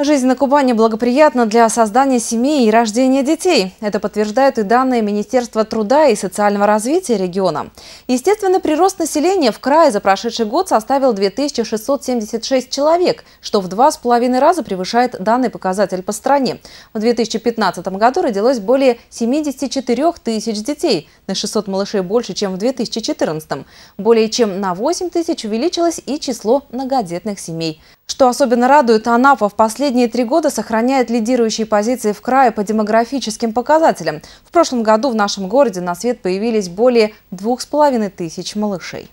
Жизнь на Кубани благоприятна для создания семей и рождения детей. Это подтверждают и данные Министерства труда и социального развития региона. Естественный прирост населения в крае за прошедший год составил 2676 человек, что в два с половиной раза превышает данный показатель по стране. В 2015 году родилось более 74 тысяч детей, на 600 малышей больше, чем в 2014. Более чем на 8 тысяч увеличилось и число многодетных семей. Что особенно радует, Анапа в последние три года сохраняет лидирующие позиции в крае по демографическим показателям. В прошлом году в нашем городе на свет появились более двух с половиной тысяч малышей.